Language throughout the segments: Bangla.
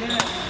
Yeah.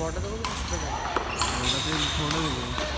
বড়টা দেবো দেবো? ওটাতে ছোটো দেবো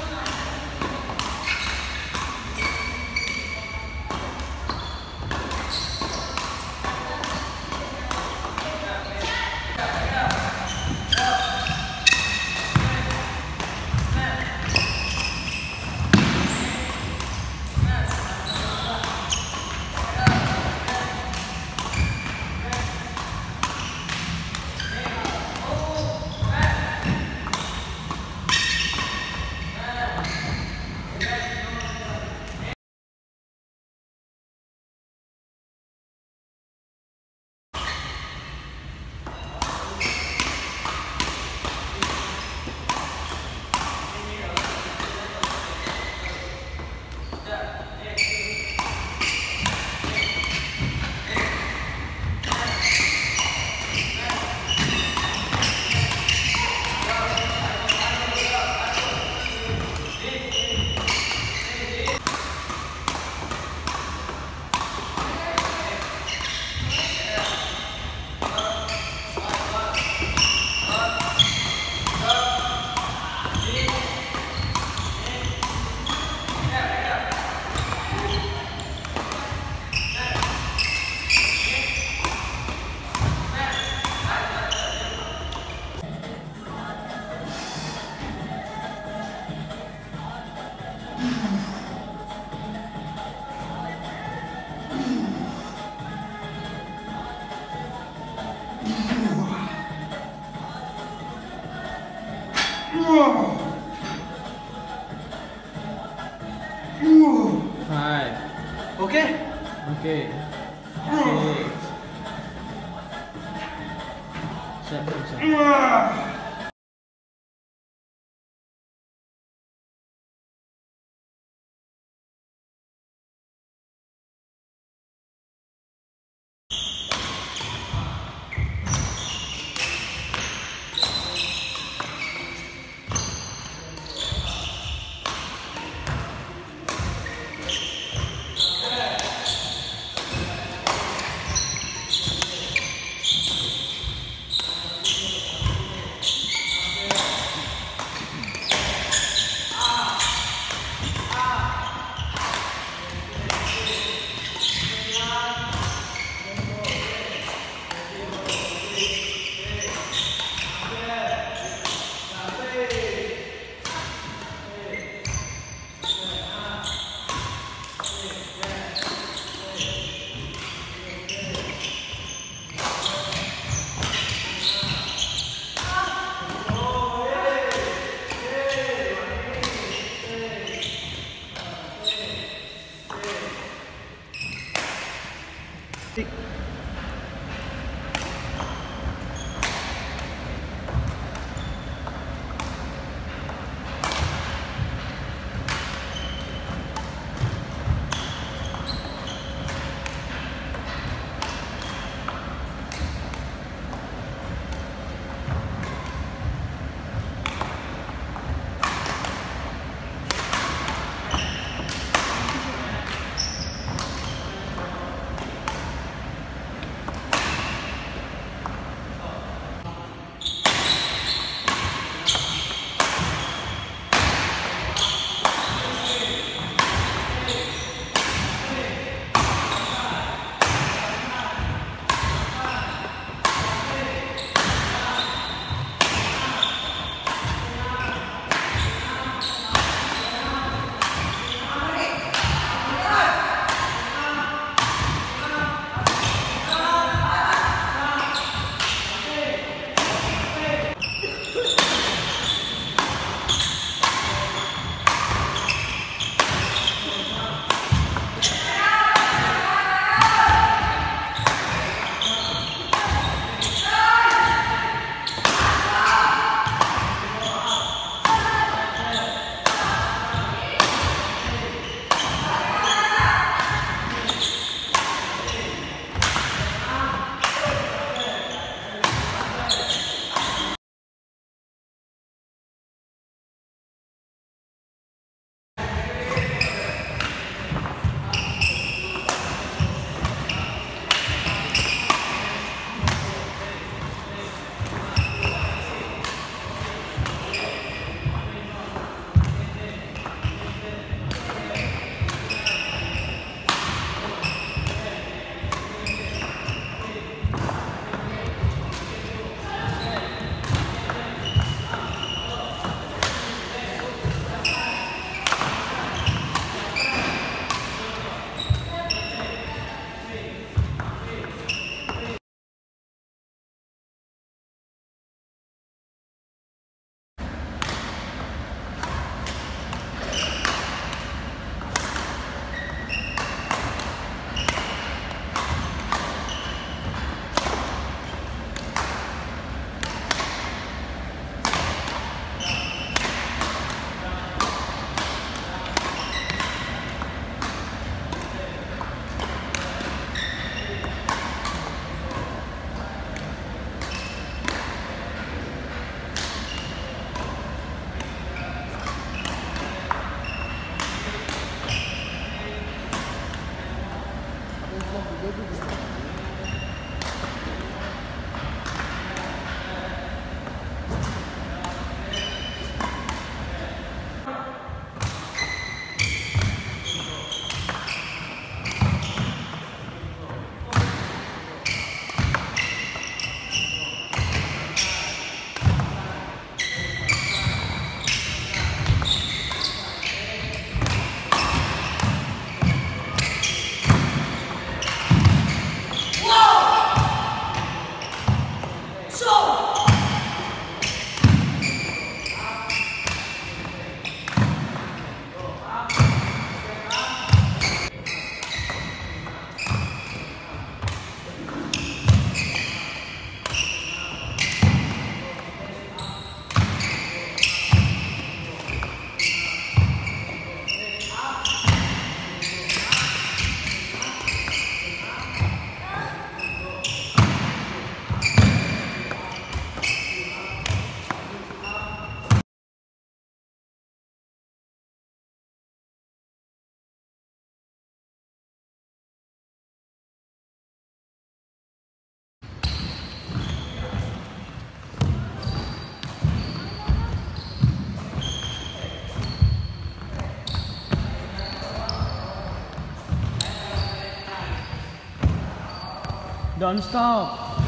Don't stop.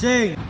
Ching.